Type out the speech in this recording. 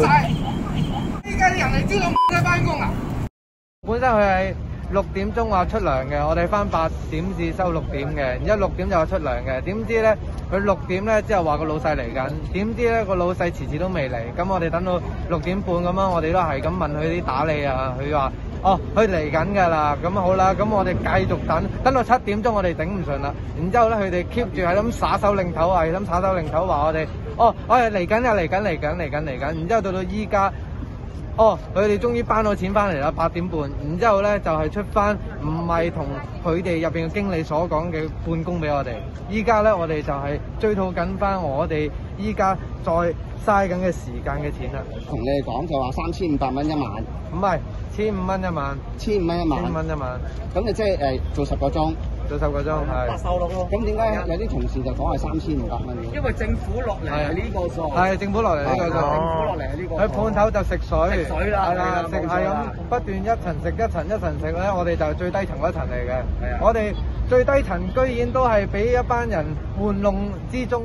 晒，依家啲人嚟朝早都翻工啊！本身佢系六点钟话出粮嘅，我哋翻八点至收六点嘅，然之后六点就话出粮嘅。点知咧佢六点咧之后话个老细嚟紧，点知咧个老细迟迟都未嚟，咁我哋等到六点半咁样，我哋都系咁问佢啲打理啊，佢话哦佢嚟紧噶啦，咁好啦，咁我哋继续等，等到七点钟我哋顶唔顺啦，然之后咧佢哋 keep 住係咁耍手擰頭啊，係咁耍手擰頭話我哋哦我哋嚟緊啊嚟緊嚟緊嚟緊嚟緊，然之後到到依家。哦，佢哋終於頒到錢翻嚟啦，八點半，然之後咧就係、是、出翻，唔係同佢哋入邊嘅經理所講嘅半工俾我哋。依家咧我哋就係追討緊翻我哋依家再嘥緊嘅時間嘅錢啦。同你哋講就話三千五百蚊一晚，唔係千五蚊一晚，千五蚊一晚，千五蚊一晚。咁你即係誒做十個鐘。做十個鐘係收落咯。咁點解有啲同事就講係三千五百蚊嘅？因為政府落嚟係呢個數。係政府落嚟呢個數。政府落嚟係呢個。佢判頭就食水。食水啦。係啦，食係咁不斷一層食一層一層食咧，我哋就係最低層嗰層嚟嘅。我哋最低層居然都係俾一班人玩弄之中。